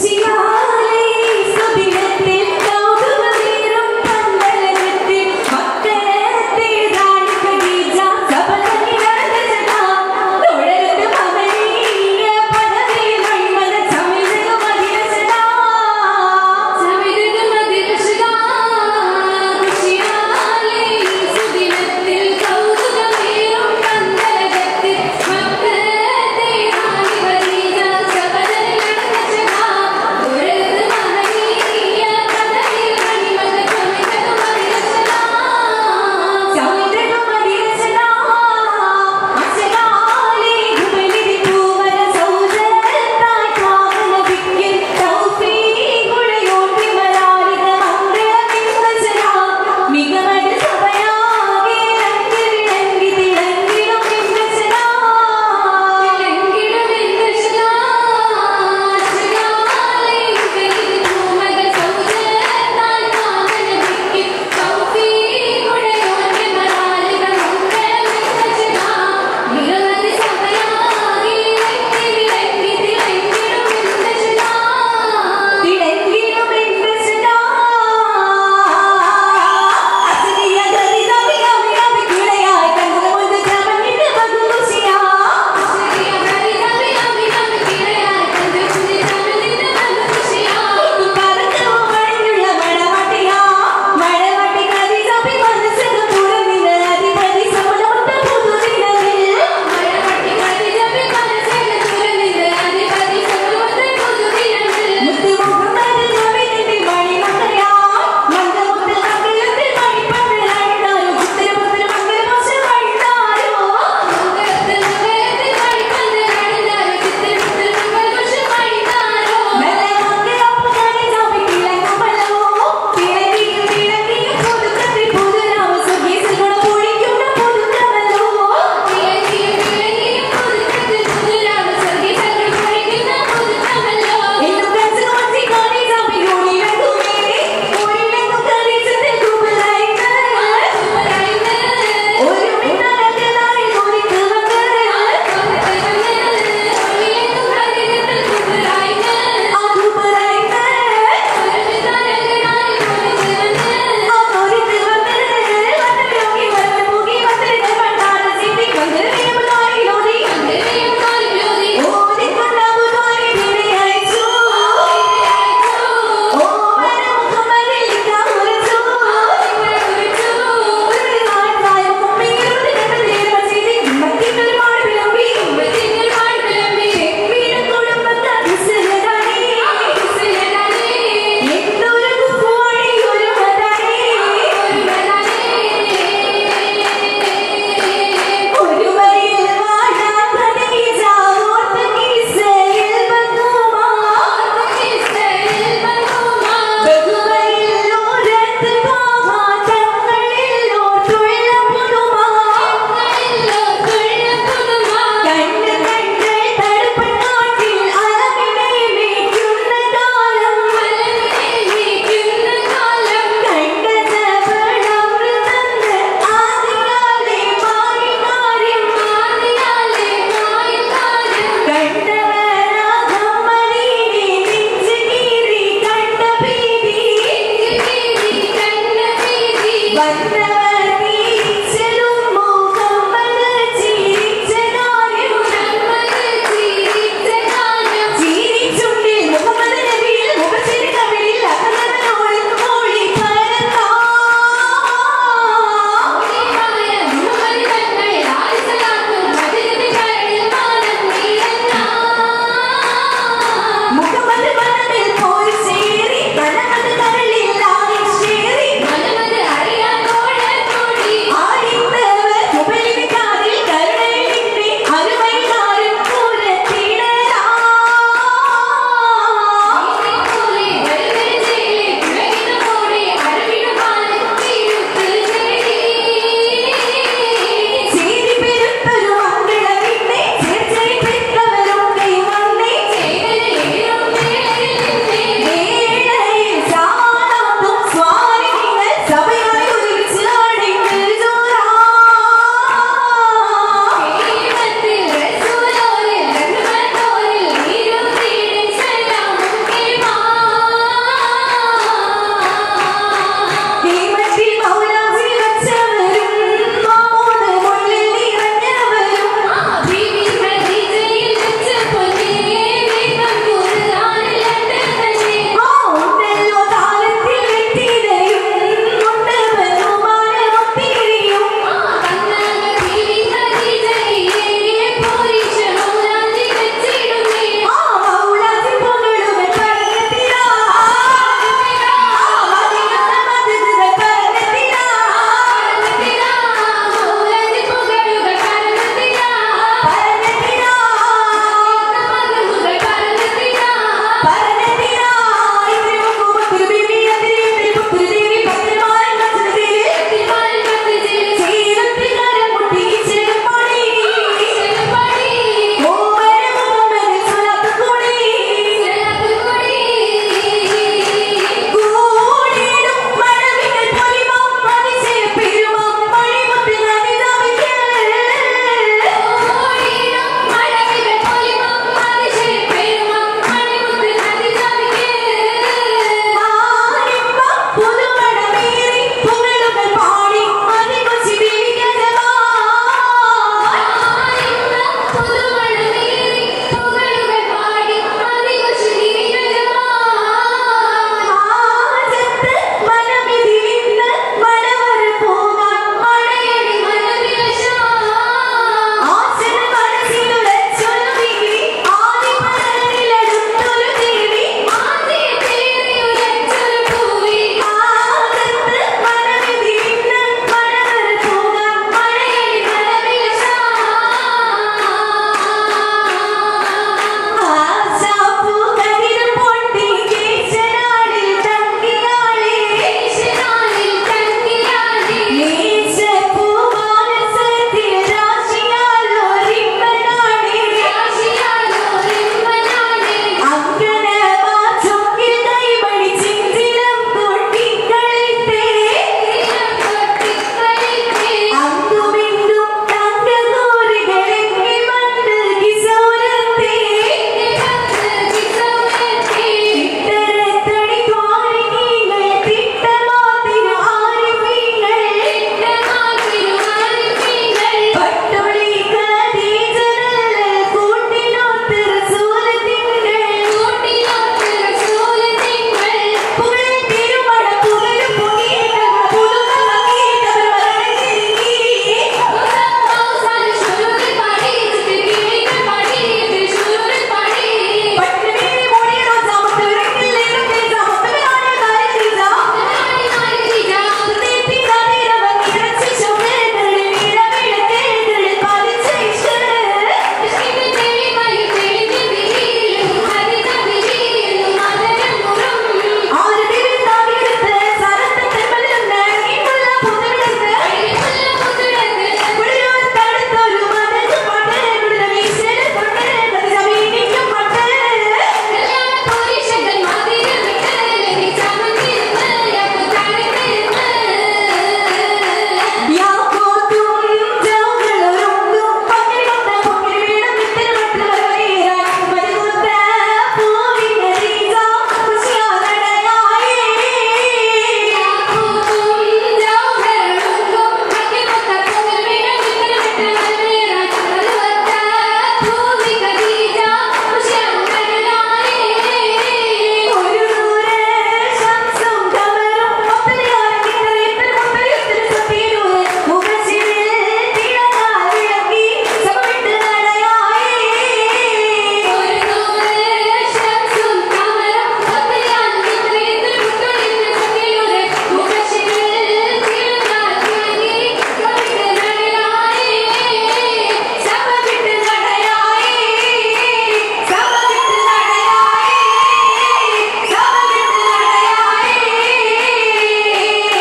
See ya.